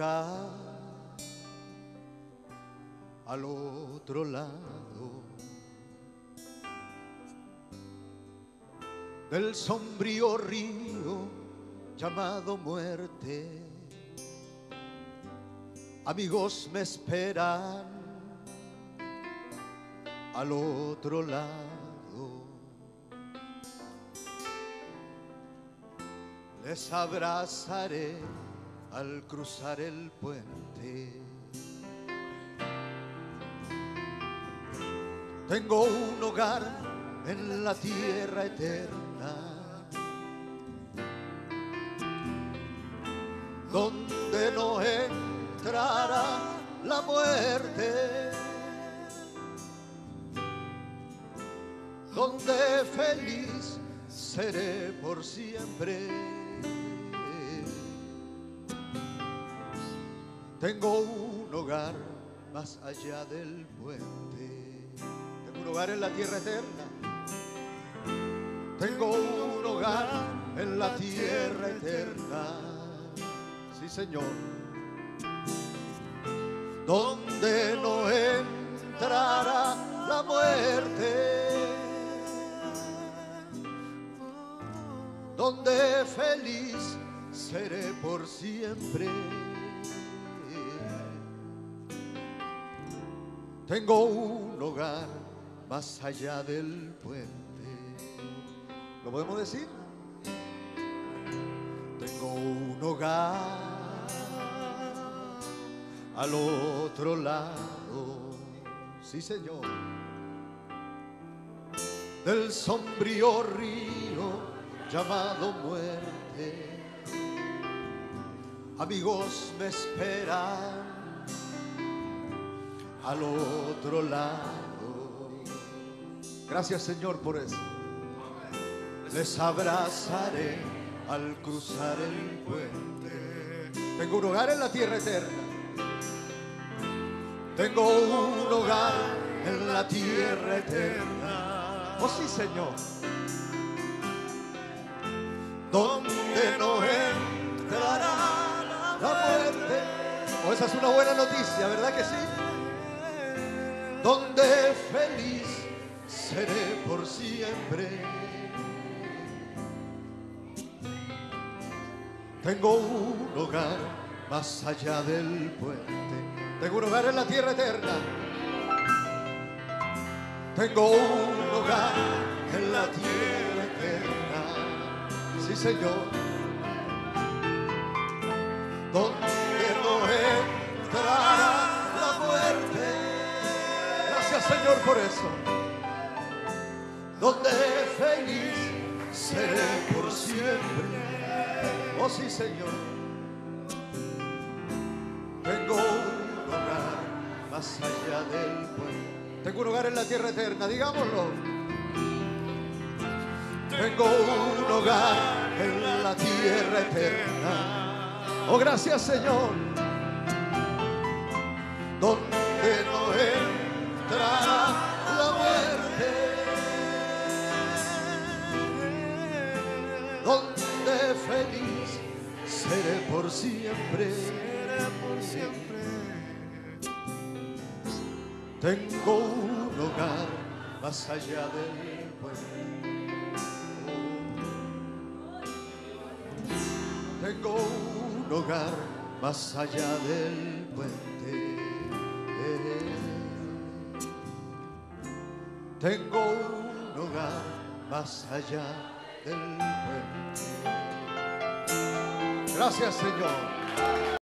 al otro lado del sombrío río llamado muerte. Amigos me esperan al otro lado. Les abrazaré al cruzar el puente. Tengo un hogar en la tierra eterna, donde no entrará la muerte, donde feliz seré por siempre. Tengo un hogar más allá del puente. Tengo un hogar en la tierra eterna. Tengo un hogar en la tierra eterna. Sí, Señor. Donde no entrará la muerte. Donde feliz seré por siempre. Tengo un hogar más allá del puente. ¿Lo podemos decir? Tengo un hogar al otro lado. Sí, Señor. Del sombrío río llamado muerte. Amigos me esperan al otro lado. Gracias Señor por eso. Les abrazaré al cruzar el puente. Tengo un hogar en la tierra eterna. Tengo un hogar en la tierra eterna. Oh sí Señor. Donde no entrará la muerte. Oh, esa es una buena noticia, ¿verdad que sí? Donde feliz seré por siempre. Tengo un hogar más allá del puente. Tengo un hogar en la tierra eterna. Tengo un hogar en la tierra eterna. Sí, Señor. Donde Señor, por eso. Donde feliz seré por siempre. Oh, sí, Señor. Tengo un hogar más allá del puente. Tengo un hogar en la tierra eterna, digámoslo. Tengo un hogar en la tierra eterna. Oh, gracias, Señor. Feliz seré por siempre. por siempre. Tengo un hogar más allá del puente. Tengo un hogar más allá del puente. Tengo un hogar más allá del puente. Gracias, Señor.